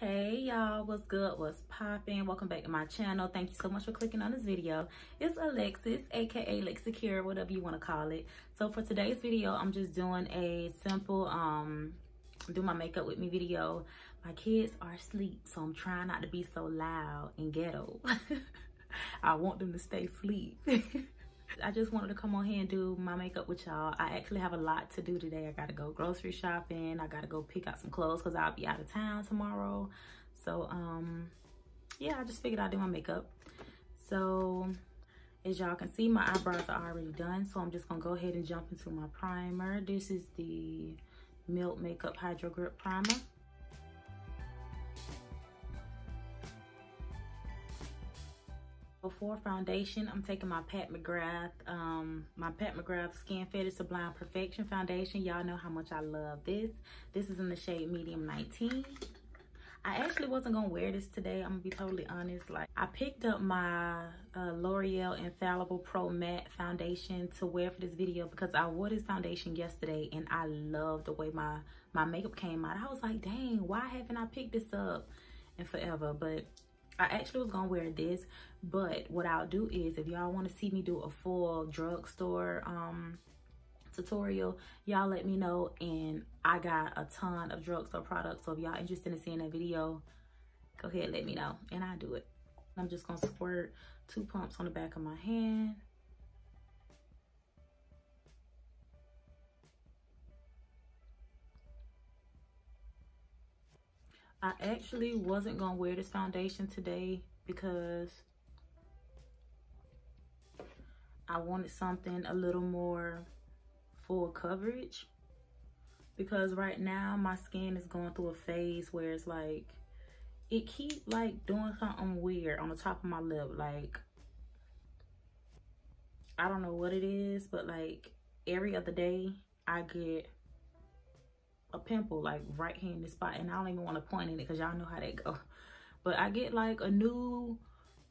hey y'all. What's good? What's popping welcome back to my channel. Thank you so much for clicking on this video. It's Alexius aka lexicure whatever you want to call it. So for today's video i'm just doing a simple um do my makeup with me video. My kids are asleep so i'm trying not to be so loud and ghetto. I want them to stay asleep I just wanted to come on here and do my makeup with y'all. I actually have a lot to do today. I gotta go grocery shopping. I gotta go pick out some clothes because I'll be out of town tomorrow. So um, yeah, I just figured I'd do my makeup. So as y'all can see, my eyebrows are already done. So I'm just gonna go ahead and jump into my primer. This is the Milk Makeup Hydro Grip Primer. Before foundation, I'm taking my Pat McGrath, um, my Pat McGrath Skin Fetish Sublime Perfection Foundation. Y'all know how much I love this. This is in the shade Medium 19. I actually wasn't gonna wear this today. I'm gonna be totally honest. Like I picked up my uh, L'Oreal Infallible Pro Matte Foundation to wear for this video because I wore this foundation yesterday and I love the way my, my makeup came out. I was like, dang, why haven't I picked this up in forever? But I actually was gonna wear this, but what I'll do is if y'all wanna see me do a full drugstore um, tutorial, y'all let me know. And I got a ton of drugstore products. So if y'all interested in seeing that video, go ahead, let me know and I'll do it. I'm just gonna squirt two pumps on the back of my hand. I actually wasn't gonna wear this foundation today because I wanted something a little more full coverage. Because right now my skin is going through a phase where it's like it keep like doing something weird on the top of my lip. Like I don't know what it is but like every other day I get a pimple like right here in this spot and I don't even want to point in it because y'all know how that go. But I get like a new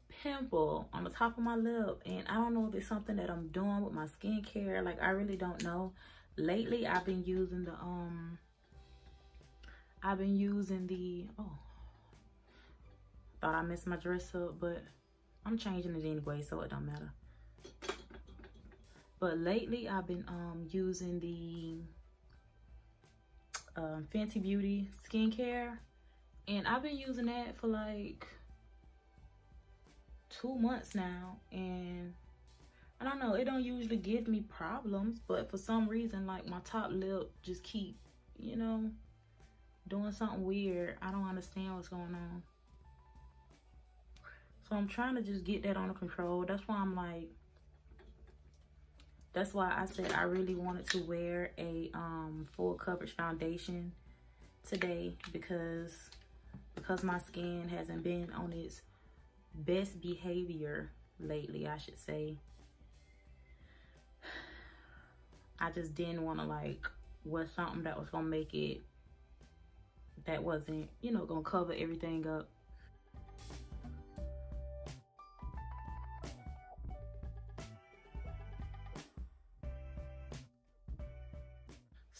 pimple on the top of my lip and I don't know if it's something that I'm doing with my skincare. Like I really don't know. Lately I've been using the um I've been using the oh thought I messed my dress up but I'm changing it anyway so it don't matter. But lately I've been um using the um, Fenty Beauty skincare. And I've been using that for like two months now. And I don't know, it don't usually give me problems. But for some reason, like my top lip just keep, you know, doing something weird. I don't understand what's going on. So I'm trying to just get that under control. That's why I'm like, that's why I said I really wanted to wear a um, full coverage foundation today because because my skin hasn't been on its best behavior lately, I should say. I just didn't want to like wear something that was gonna make it that wasn't, you know, gonna cover everything up.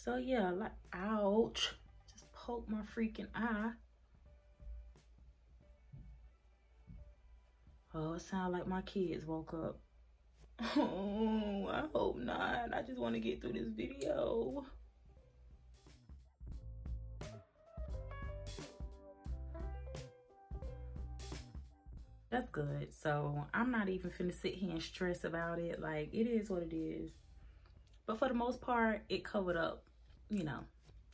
So yeah, like, ouch. Just poke my freaking eye. Oh, it sounds like my kids woke up. Oh, I hope not. I just want to get through this video. That's good. So I'm not even finna sit here and stress about it. Like, it is what it is. But for the most part, it covered up you know,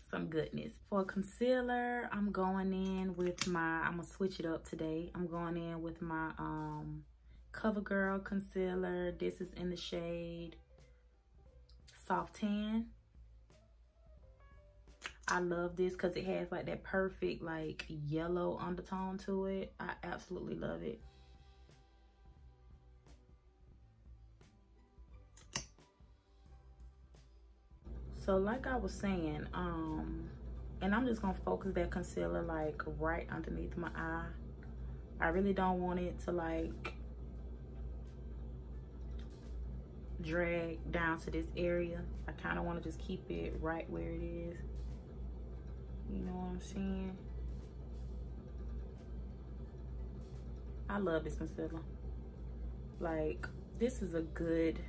some goodness. For concealer, I'm going in with my, I'm gonna switch it up today. I'm going in with my um, CoverGirl concealer. This is in the shade Soft Tan. I love this because it has like that perfect like yellow undertone to it. I absolutely love it. So like i was saying um and i'm just gonna focus that concealer like right underneath my eye i really don't want it to like drag down to this area i kind of want to just keep it right where it is you know what i'm saying I love this concealer. Like, this is a good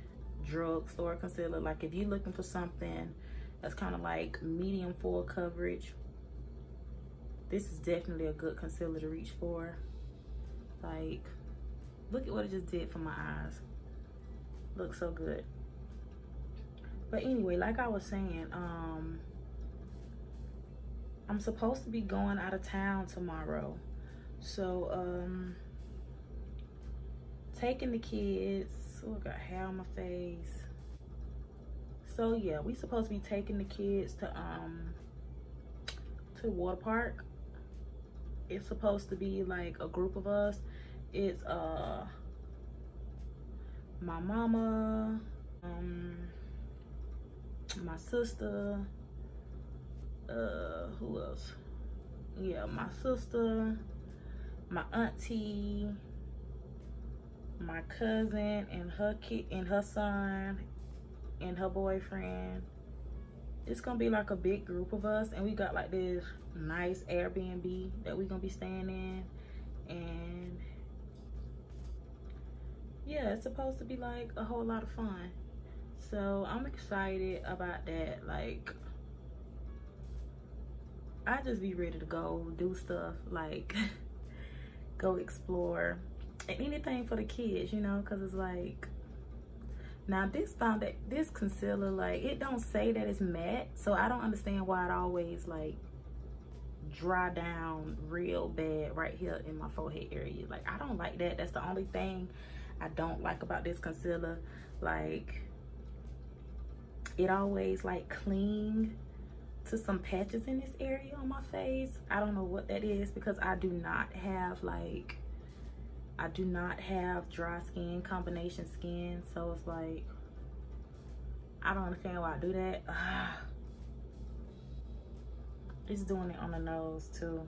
drugstore concealer. Like, if you're looking for something that's kind of like medium full coverage, this is definitely a good concealer to reach for. Like, look at what it just did for my eyes. Looks so good. But anyway, like I was saying, um, I'm supposed to be going out of town tomorrow. So, um, taking the kids, oh, I got hair on my face. So yeah, we supposed to be taking the kids to, um, to water park. It's supposed to be like a group of us. It's, uh, my mama, um, my sister, uh, who else? Yeah, my sister, my auntie, my cousin and her kid and her son and her boyfriend. It's gonna be like a big group of us and we got like this nice Airbnb that we gonna be staying in and yeah, it's supposed to be like a whole lot of fun. So I'm excited about that. Like, I just be ready to go do stuff like go explore and anything for the kids, you know, because it's like now this this concealer like it don't say that it's matte, so I don't understand why it always like dry down real bad right here in my forehead area. Like I don't like that. That's the only thing I don't like about this concealer. Like it always like cling to some patches in this area on my face. I don't know what that is because I do not have like, I do not have dry skin, combination skin. So it's like, I don't understand why I do that. It's doing it on the nose too.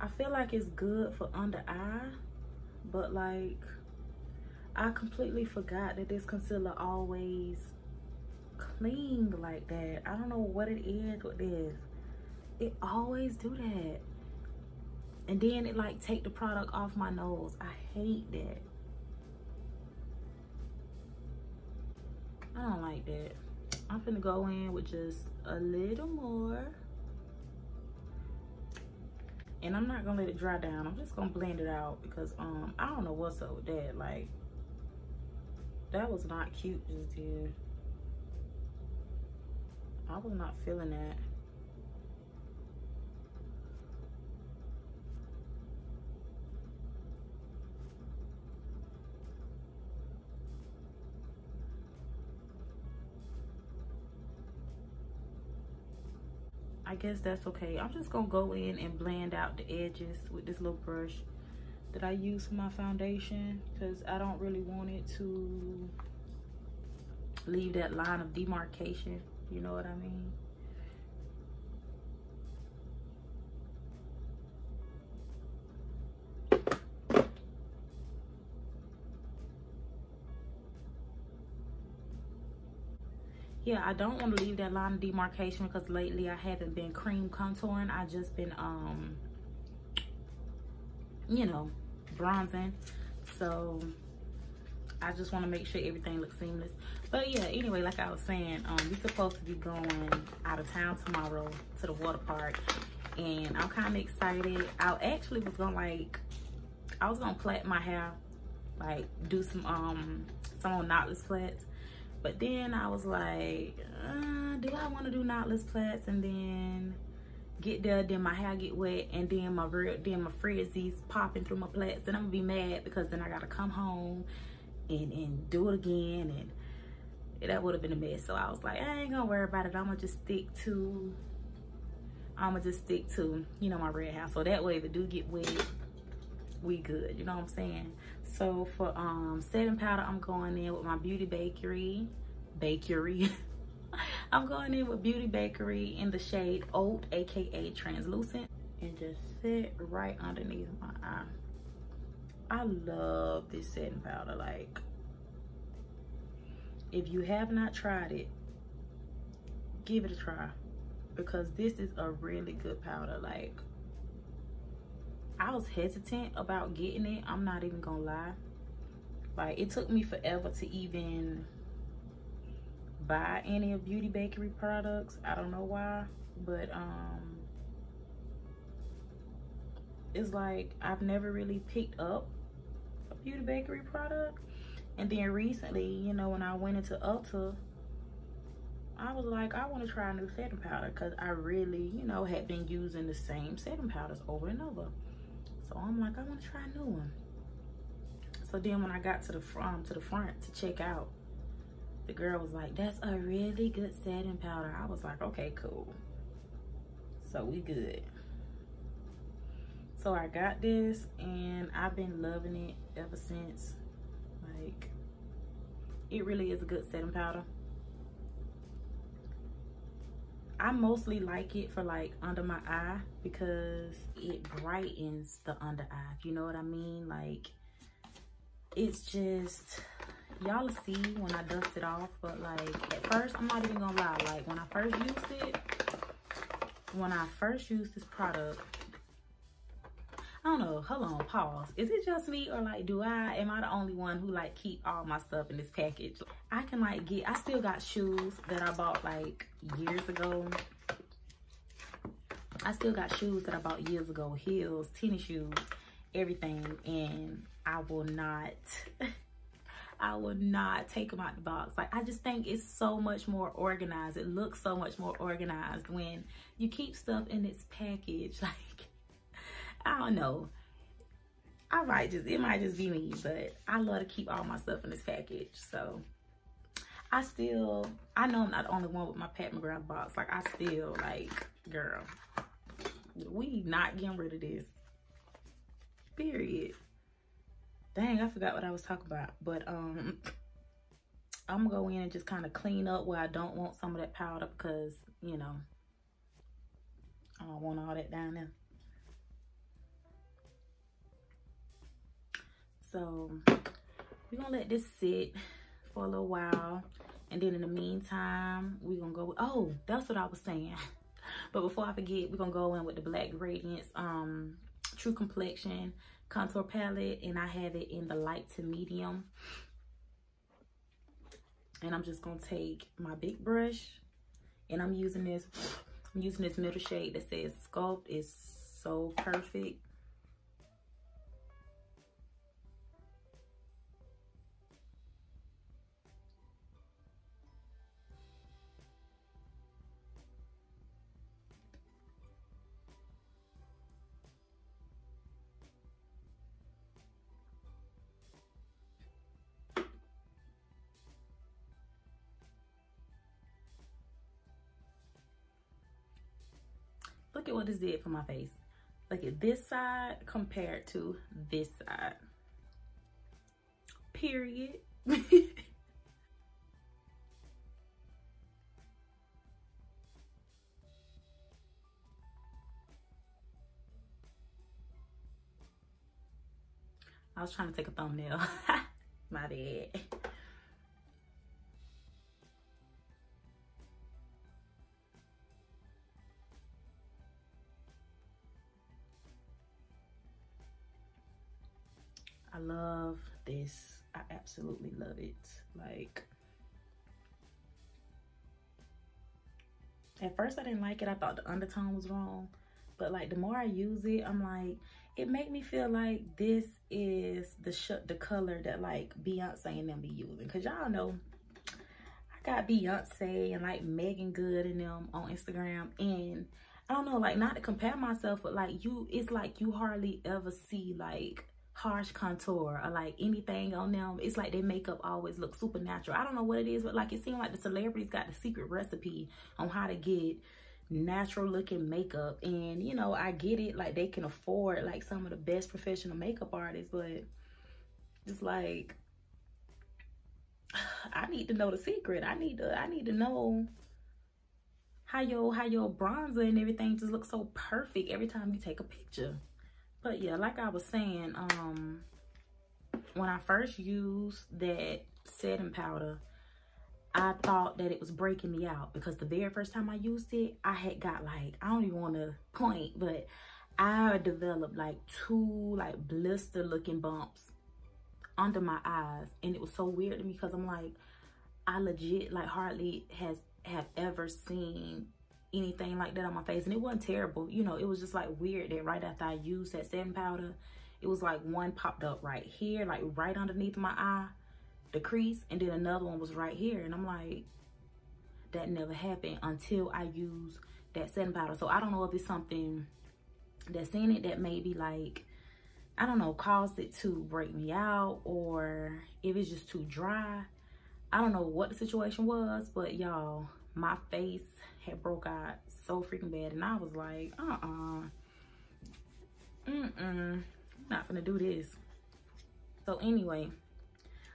I feel like it's good for under eye, but like, I completely forgot that this concealer always cling like that. I don't know what it is with this. It always do that. And then it like take the product off my nose. I hate that. I don't like that. I'm gonna go in with just a little more. And I'm not gonna let it dry down. I'm just gonna blend it out because um I don't know what's up with that. Like that was not cute just did. I was not feeling that. Guess that's okay. I'm just gonna go in and blend out the edges with this little brush that I use for my foundation because I don't really want it to leave that line of demarcation. You know what I mean? Yeah i don't want to leave that line of demarcation because lately i haven't been cream contouring. I just been um you know bronzing. So I just want to make sure everything looks seamless. But yeah anyway like I was saying um we supposed to be going out of town tomorrow to the water park. And I'm kind of excited. I actually was gonna like I was gonna plait my hair like do some um some knotless plaits but then I was like uh, do I want to do knotless plaits and then get there, then my hair get wet, and then my real, then my frizzies popping through my plaits, and I'm gonna be mad because then I gotta come home and and do it again, and that would have been a mess. So I was like, I ain't gonna worry about it. I'm gonna just stick to, I'm gonna just stick to, you know, my red hair. So that way, if it do get wet, we good. You know what I'm saying? So for um setting powder, I'm going in with my Beauty Bakery, Bakery. I'm going in with Beauty Bakery in the shade Oat, aka Translucent, and just sit right underneath my eye. I love this setting powder. Like, if you have not tried it, give it a try because this is a really good powder. Like, I was hesitant about getting it. I'm not even gonna lie. Like it took me forever to even buy any of Beauty Bakery products. I don't know why, but um it's like I've never really picked up a Beauty Bakery product. And then recently, you know, when I went into Ulta, I was like, I want to try a new setting powder because I really, you know, had been using the same setting powders over and over. So I'm like, I want to try a new one. So then when I got to the front, um, to the front to check out, the girl was like, that's a really good setting powder. I was like, okay, cool. So we good. So I got this and I've been loving it ever since. Like, it really is a good setting powder. I mostly like it for like under my eye because it brightens the under eye. You know what I mean? Like, it's just, y'all see when I dust it off. But like, at first, I'm not even gonna lie. Like, when I first used it, when I first used this product, I don't know. Hold on, pause. Is it just me or like do I am I the only one who like keep all my stuff in this package? I can like get I still got shoes that I bought like years ago. I still got shoes that I bought years ago, heels, tennis shoes, everything, and I will not I will not take them out the box. Like, I just think it's so much more organized. It looks so much more organized when you keep stuff in its package. Like, I don't know. I might just, it might just be me, but I love to keep all my stuff in this package. So I still, I know I'm not the only one with my Pat McGrath box. Like I still like, girl, we not getting rid of this. Period. Dang, I forgot what I was talking about. But um, I'm gonna go in and just kind of clean up where I don't want some of that powder because, you know, I don't want all that down there. So we're gonna let this sit for a little while. And then in the meantime, we're gonna go, oh, that's what I was saying. but before I forget, we're gonna go in with the Black Radiance um, True Complexion Contour Palette. And I have it in the light to medium. And I'm just gonna take my big brush and I'm using this, I'm using this middle shade that says Sculpt. It's so perfect. Look at what this did for my face. Look at this side compared to this side. Period. I was trying to take a thumbnail. My bad. I love this. I absolutely love it. Like, at first I didn't like it. I thought the undertone was wrong. But like the more I use it, I'm like, it made me feel like this is the sh the color that like Beyonce and them be using. Cause y'all know I got Beyonce and like Meagan Good and them on Instagram. And I don't know, like not to compare myself, but like you, it's like you hardly ever see like harsh contour or like anything on them. It's like their makeup always looks super natural. I don't know what it is, but like it seems like the celebrities got the secret recipe on how to get natural looking makeup. And you know, I get it, like they can afford like some of the best professional makeup artists, but it's like I need to know the secret. I need to I need to know how your how your bronzer and everything just looks so perfect every time you take a picture. But yeah, like I was saying, um, when I first used that setting powder, I thought that it was breaking me out because the very first time I used it, I had got like, I don't even want to point, but I developed like two like blister looking bumps under my eyes. And it was so weird to me because I'm like, I legit like hardly has have ever seen anything like that on my face. And it wasn't terrible. You know, it was just like weird that right after I used that setting powder, it was like one popped up right here, like right underneath my eye, the crease. And then another one was right here. And I'm like, that never happened until I used that setting powder. So I don't know if it's something that's in it that maybe like, I don't know, caused it to break me out or if it's just too dry. I don't know what the situation was, but y'all, my face had broke out so freaking bad. And I was like, uh-uh. Mm-mm. Not gonna do this. So anyway,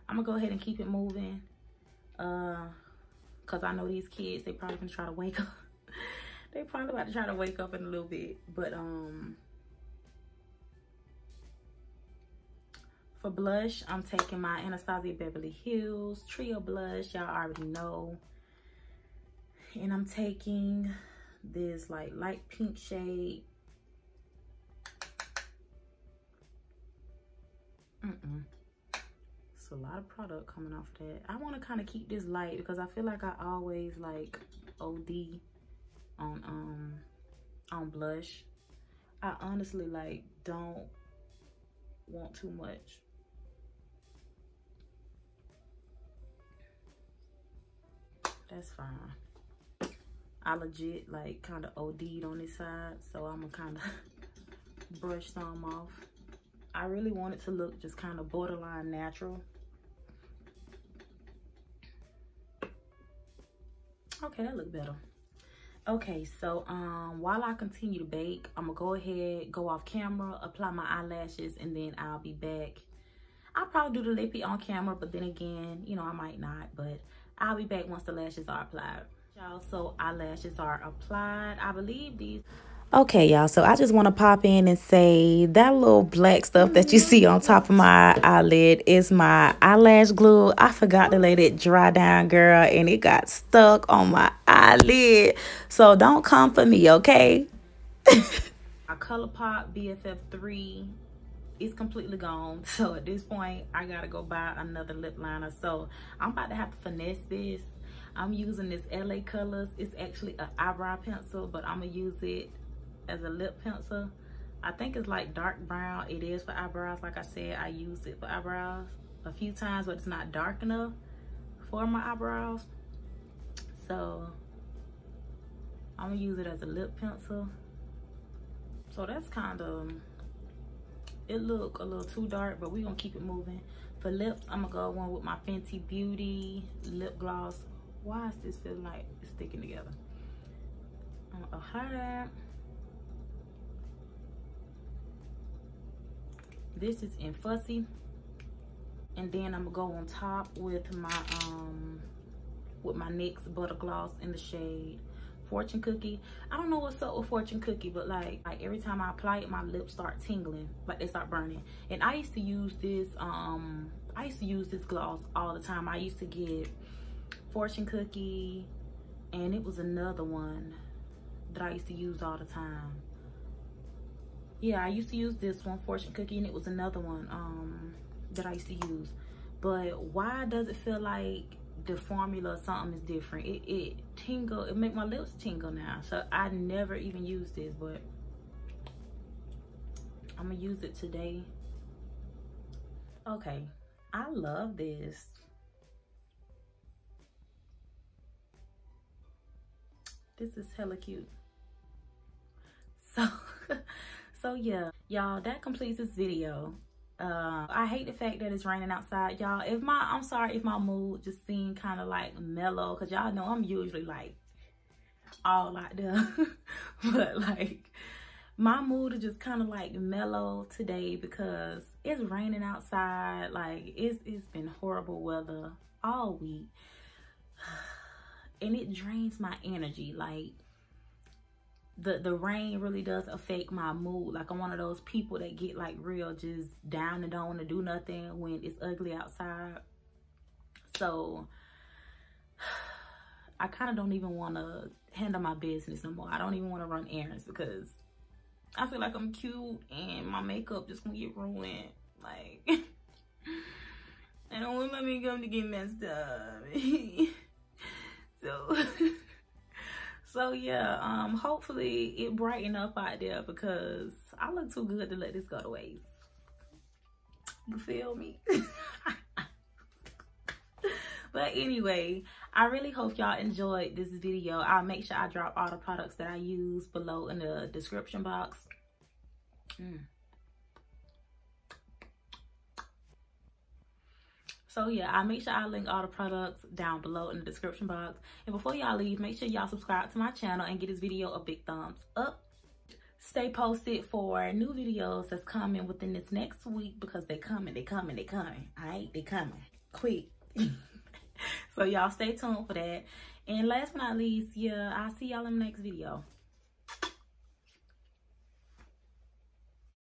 I'm gonna go ahead and keep it moving. Uh, Cause I know these kids, they probably gonna try to wake up. they probably about to try to wake up in a little bit. But um for blush, I'm taking my Anastasia Beverly Hills Trio Blush. Y'all already know. And I'm taking this like light pink shade. Mm-mm. It's a lot of product coming off that. I want to kind of keep this light because I feel like I always like OD on um on blush. I honestly like don't want too much. That's fine. I legit like kind of OD'd on this side, so I'm gonna kind of brush some off. I really want it to look just kind of borderline natural. Okay, that look better. Okay, so um, while I continue to bake, I'm gonna go ahead, go off camera, apply my eyelashes, and then I'll be back. I'll probably do the lippy on camera, but then again, you know, I might not, but I'll be back once the lashes are applied. Y'all, so eyelashes are applied. I believe these Okay, y'all, so I just want to pop in and say that little black stuff that you see on top of my eyelid is my eyelash glue. I forgot to let it dry down, girl, and it got stuck on my eyelid. So don't come for me, okay? my ColourPop BFF3 is completely gone. So at this point, I got to go buy another lip liner. So I'm about to have to finesse this. I'm using this LA Colors. It's actually an eyebrow pencil, but I'm going to use it as a lip pencil. I think it's like dark brown. It is for eyebrows. Like I said, I used it for eyebrows a few times, but it's not dark enough for my eyebrows. So I'm gonna use it as a lip pencil. So that's kind of, it look a little too dark, but we're gonna keep it moving. For lips, I'm gonna go one with my Fenty Beauty lip gloss. Why is this feeling like it's sticking together? I'm gonna apply that. this is in fussy and then i'm gonna go on top with my um with my nyx butter gloss in the shade fortune cookie i don't know what's up with fortune cookie but like like every time i apply it my lips start tingling like they start burning and i used to use this um i used to use this gloss all the time i used to get fortune cookie and it was another one that i used to use all the time. Yeah i used to use this one fortune cookie and it was another one um that i used to use. But why does it feel like the formula or something is different? It it tingle it make my lips tingle now. So i never even used this but i'm gonna use it today. Okay i love this this is hella cute. So so yeah. Y'all that completes this video. Uh i hate the fact that it's raining outside. Y'all if my i'm sorry if my mood just seemed kind of like mellow because y'all know i'm usually like all like that but like my mood is just kind of like mellow today because it's raining outside. Like it's it's been horrible weather all week and it drains my energy like the the rain really does affect my mood like i'm one of those people that get like real just down and don't want to do nothing when it's ugly outside so i kind of don't even want to handle my business no more i don't even want to run errands because I feel like I'm cute and my makeup just gonna get ruined. Like, I don't want my makeup to get messed up. so, so yeah, um, hopefully it brighten up out there because I look too good to let this go to waste. You feel me? but anyway i really hope y'all enjoyed this video i'll make sure i drop all the products that i use below in the description box mm. So yeah, I'll make sure I link all the products down below in the description box. And before y'all leave, make sure y'all subscribe to my channel and give this video a big thumbs up. Stay posted for new videos that's coming within this next week because they coming, they coming, they coming. All right, they coming quick. so y'all stay tuned for that. And last but not least, yeah, I'll see y'all in the next video.